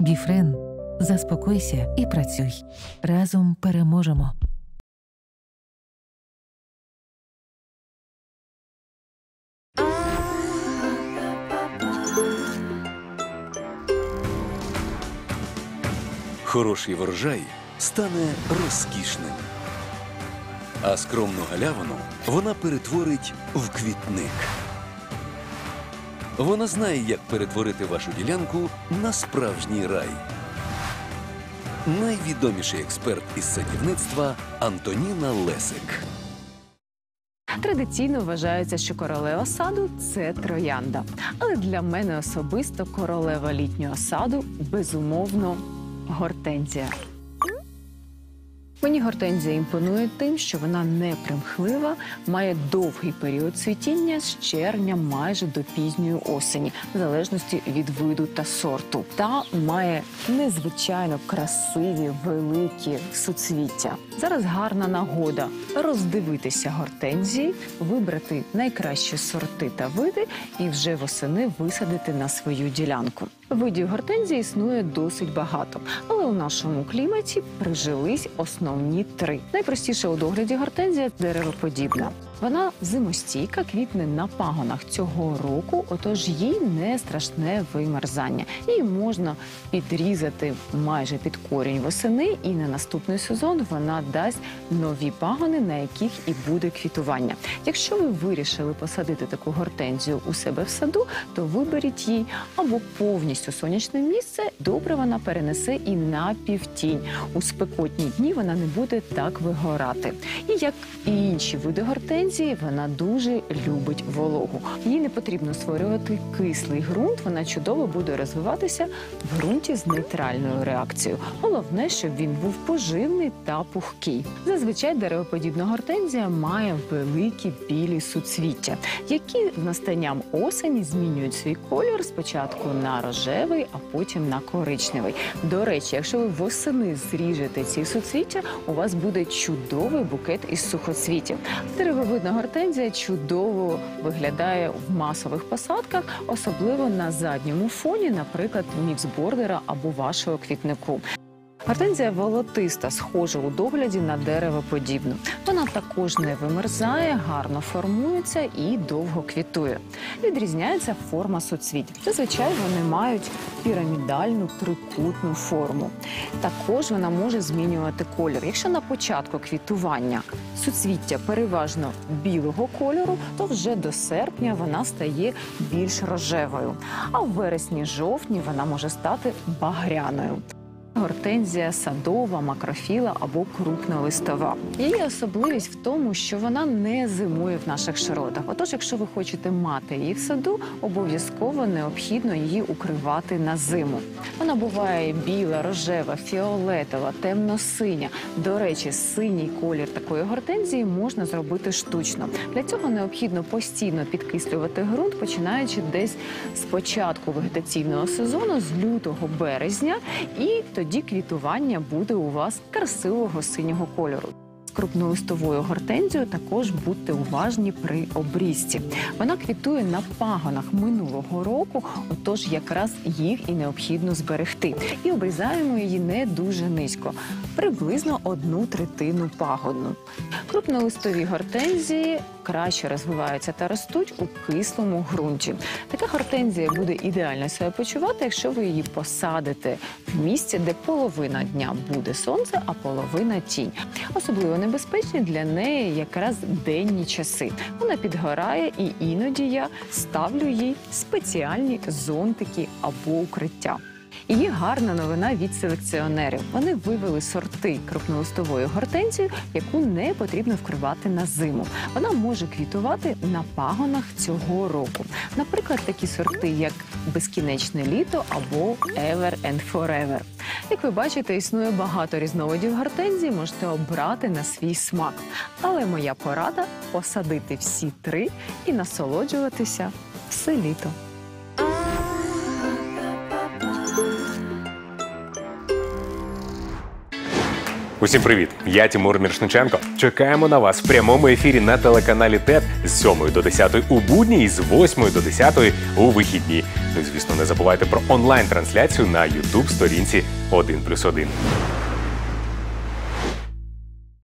Біфрен, заспокойся і працюй. Разом переможемо. Хороший врожай стане розкішним, а скромну галявину вона перетворить в квітник. Вона знає, як перетворити вашу ділянку на справжній рай. Найвідоміший експерт із садівництва Антоніна Лесик. Традиційно вважається, що королева саду це троянда. Але для мене особисто королева літнього саду безумовно гортензія. Мені гортензія імпонує тим, що вона не примхлива, має довгий період цвітіння з червня майже до пізньої осені, в залежності від виду та сорту, та має незвичайно красиві великі суцвіття. Зараз гарна нагода роздивитися гортензії, вибрати найкращі сорти та види і вже восени висадити на свою ділянку. Видів гортензії існує досить багато, але у нашому кліматі прижились основні три. Найпростіше у догляді гортензія деревоподібна. Вона зимостійка, квітне на пагонах цього року, отож їй не страшне вимерзання. Її можна підрізати майже під корінь восени, і на наступний сезон вона дасть нові пагони, на яких і буде квітування. Якщо ви вирішили посадити таку гортензію у себе в саду, то виберіть їй або повністю сонячне місце. Добре вона перенесе і на півтінь. У спекотні дні вона не буде так вигорати. І як і інші види гортензії, вона дуже любить вологу. Їй не потрібно створювати кислий ґрунт. Вона чудово буде розвиватися в ґрунті з нейтральною реакцією. Головне, щоб він був поживний та пухкий. Зазвичай деревоподібна гортензія має великі білі суцвіття, які настанням осені змінюють свій колір спочатку на рожевий, а потім на коричневий. До речі, якщо ви восени зріжете ці суцвіття, у вас буде чудовий букет із сухоцвітів. Деревовидна гортензія чудово виглядає в масових посадках, особливо на задньому фоні, наприклад, міксбордера або вашого квітнику. Гортензія волотиста, схожа у догляді на деревоподібну. Вона також не вимерзає, гарно формується і довго квітує. Відрізняється форма суцвіть. Зазвичай вони мають пірамідальну трикутну форму. Також вона може змінювати колір. Якщо на початку квітування суцвіття переважно білого кольору, то вже до серпня вона стає більш рожевою. А в вересні-жовтні вона може стати багряною. Гортензія садова, макрофіла або крупнолистова. Її особливість в тому, що вона не зимує в наших широтах. Отож, якщо ви хочете мати її в саду, обов'язково необхідно її укривати на зиму. Вона буває біла, рожева, фіолетова, темно-синя. До речі, синій колір такої гортензії можна зробити штучно. Для цього необхідно постійно підкислювати ґрунт, починаючи десь з початку вегетаційного сезону, з лютого березня, і тоді квітування буде у вас красивого синього кольору. З крупнолистовою гортензією також будьте уважні при обрізці. Вона квітує на пагонах минулого року, отож якраз їх і необхідно зберегти. І обрізаємо її не дуже низько, приблизно одну третину пагону. Крупнолистові гортензії краще розвиваються та ростуть у кислому ґрунті. Така гортензія буде ідеально себе почувати, якщо ви її посадите в місці, де половина дня буде сонце, а половина тінь. Особливо небезпечні для неї якраз денні часи. Вона підгорає, і іноді я ставлю їй спеціальні зонтики або укриття. І є гарна новина від селекціонерів. Вони вивели сорти крупнолистової гортензії, яку не потрібно вкривати на зиму. Вона може квітувати на пагонах цього року. Наприклад, такі сорти, як безкінечне літо або Ever and Forever. Як ви бачите, існує багато різновидів гортензії, можете обрати на свій смак. Але моя порада посадити всі три і насолоджуватися все літо. Усім привіт! Я Тимур Міршниченко. Чекаємо на вас в прямому ефірі на телеканалі ТЕТ з 7 до 10 у будні і з 8 до 10 у вихідні. Ну звісно, не забувайте про онлайн-трансляцію на youtube сторінці 1+,1.